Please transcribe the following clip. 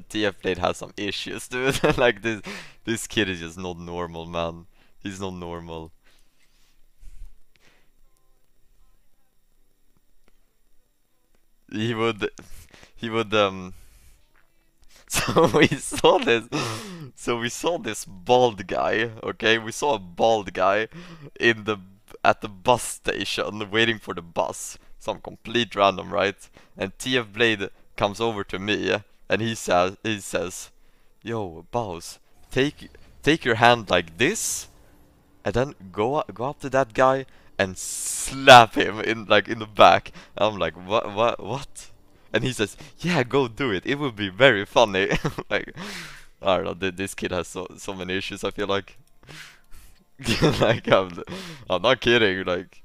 TF Blade has some issues, dude. like this, this kid is just not normal, man. He's not normal. He would, he would um. So we saw this. So we saw this bald guy. Okay, we saw a bald guy in the at the bus station waiting for the bus. Some complete random, right? And TF Blade comes over to me and he says he says, "Yo, boss, take take your hand like this, and then go go up to that guy and slap him in like in the back." I'm like, "What? What? What?" And he says, "Yeah, go do it. It would be very funny." like, I don't know. th- This kid has so so many issues. I feel like, like I'm, I'm not kidding. Like,